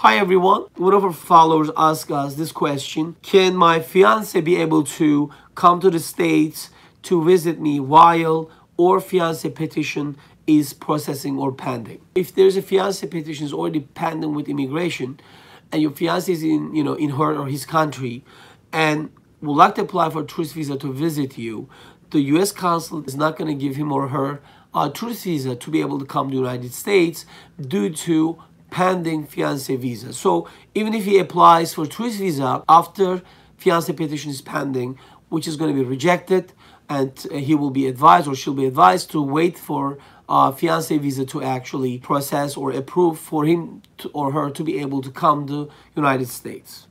Hi everyone. One of our followers asked us this question. Can my fiance be able to come to the States to visit me while or fiance petition is processing or pending? If there's a fiance petition is already pending with immigration and your fiance is in, you know, in her or his country and would like to apply for a tourist visa to visit you, the U.S. consulate is not going to give him or her a tourist visa to be able to come to the United States due to pending fiance visa. So even if he applies for tourist visa after fiance petition is pending, which is going to be rejected, and he will be advised or she'll be advised to wait for uh, fiance visa to actually process or approve for him to, or her to be able to come to United States.